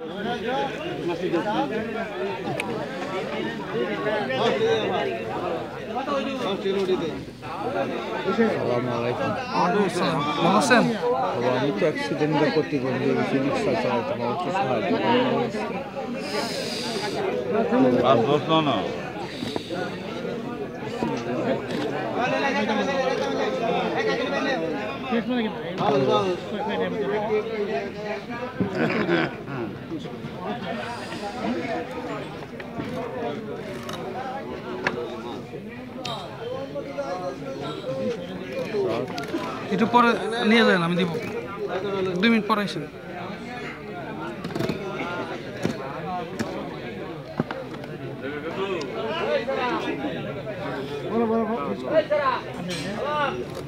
ভালো আছেন আমি তো অ্যাক্সিডেন্টে প্রতিবন্ধী চিকিৎসা চালাইতাম আমার তো সাহায্য পাঁচ বছর একটু পরে নিয়ে যান আমি দিব দুই মিনিট পরে আসেন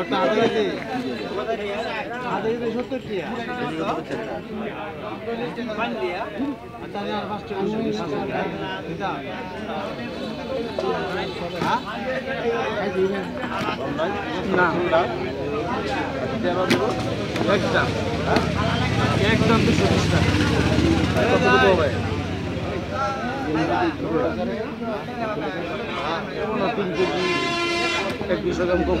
আচ্ছা, একদম হ্যাঁ? একদম দুশো বিশ টাকা এক দুশো গ্রাম কম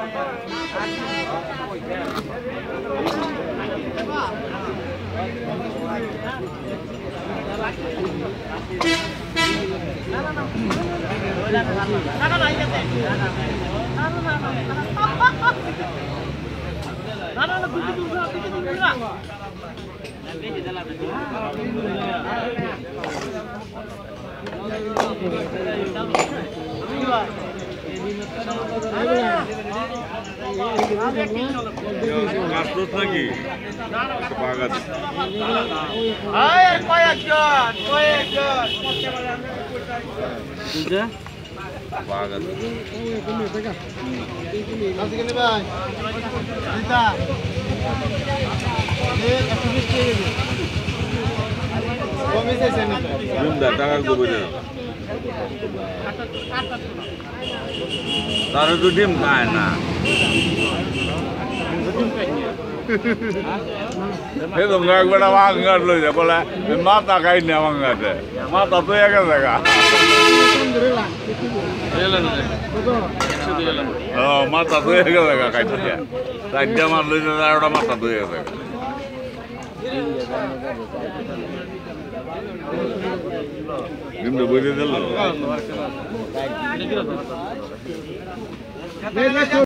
না না না দিকে দূর না দিকে দূর না আমি Gastou aqui. Apagado. Aí, põe aqui, ó. Põe aqui, ó. Tudo Apagado. Vem comigo, vem cá. Vem comigo. Nossa, que ele vai. Vem cá. Vem, é substituído. টাকা কমে না তারা তো ডিম খায় না thế tụi người bên đâu ăn ngân rồi vậy bole mình mát ta cái nhà mang ngân đấy mát ta tôi cái gì cả ờ mát ta tôi cái gì cả cái thứ gì tại giờ mà lấy ra ra đó mát ta tôi cái gì cả ನಿಮ್ದು ಬರೀದಲ್ಲ